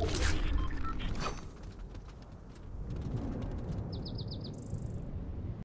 you